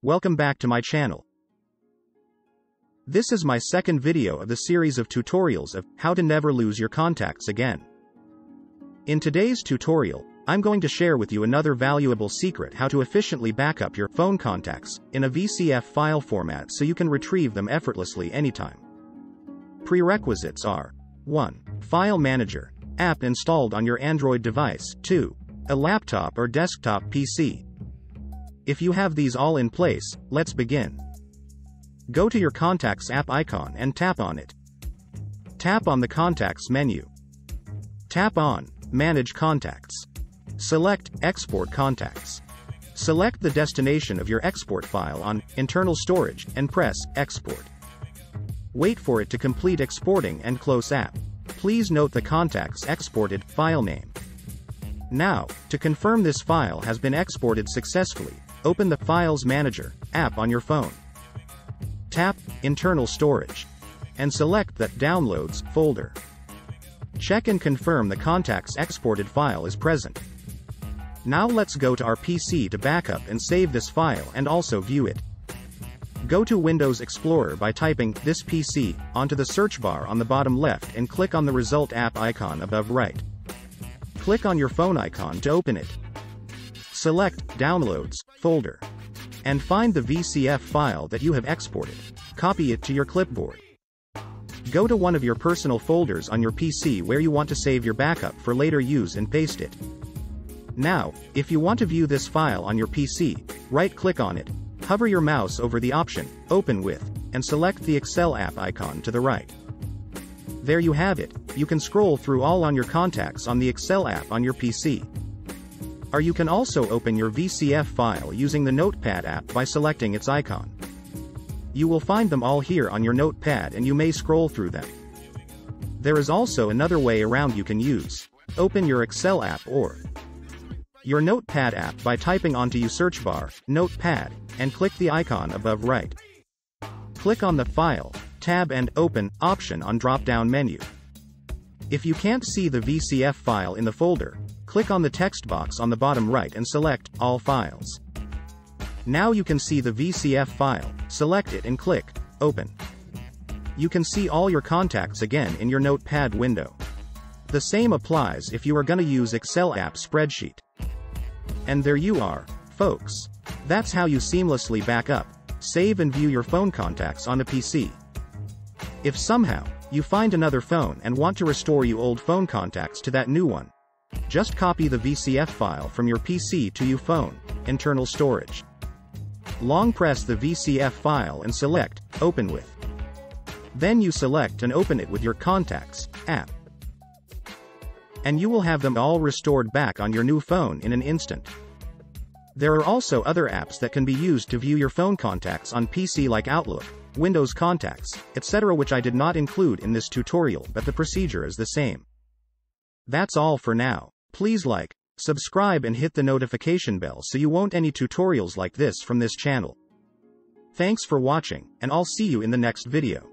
welcome back to my channel. This is my second video of the series of tutorials of how to never lose your contacts again. In today's tutorial, I'm going to share with you another valuable secret how to efficiently backup your phone contacts in a VCF file format so you can retrieve them effortlessly anytime. Prerequisites are 1. File Manager, app installed on your Android device, 2. A laptop or desktop PC. If you have these all in place, let's begin. Go to your Contacts app icon and tap on it. Tap on the Contacts menu. Tap on Manage Contacts. Select Export Contacts. Select the destination of your export file on Internal Storage and press Export. Wait for it to complete exporting and close app. Please note the contacts exported file name. Now, to confirm this file has been exported successfully, open the Files Manager app on your phone. Tap Internal Storage and select the Downloads folder. Check and confirm the contacts exported file is present. Now let's go to our PC to backup and save this file and also view it. Go to Windows Explorer by typing this PC onto the search bar on the bottom left and click on the result app icon above right. Click on your phone icon to open it. Select Downloads folder and find the VCF file that you have exported. Copy it to your clipboard. Go to one of your personal folders on your PC where you want to save your backup for later use and paste it. Now, if you want to view this file on your PC, right-click on it, hover your mouse over the option, Open with, and select the Excel app icon to the right. There you have it, you can scroll through all on your contacts on the Excel app on your PC. Or you can also open your VCF file using the Notepad app by selecting its icon. You will find them all here on your notepad and you may scroll through them. There is also another way around you can use. Open your Excel app or your Notepad app by typing onto your search bar, Notepad, and click the icon above right. Click on the File, Tab and Open option on drop-down menu. If you can't see the VCF file in the folder, click on the text box on the bottom right and select All Files. Now you can see the VCF file, select it and click Open. You can see all your contacts again in your Notepad window. The same applies if you are gonna use Excel app spreadsheet. And there you are, folks. That's how you seamlessly back up, save and view your phone contacts on a PC. If somehow, you find another phone and want to restore your old phone contacts to that new one, just copy the VCF file from your PC to your phone, internal storage. Long press the VCF file and select, Open with. Then you select and open it with your Contacts app. And you will have them all restored back on your new phone in an instant. There are also other apps that can be used to view your phone contacts on PC like Outlook, Windows Contacts, etc. which I did not include in this tutorial but the procedure is the same. That's all for now. Please like, Subscribe and hit the notification bell so you won't any tutorials like this from this channel. Thanks for watching, and I'll see you in the next video.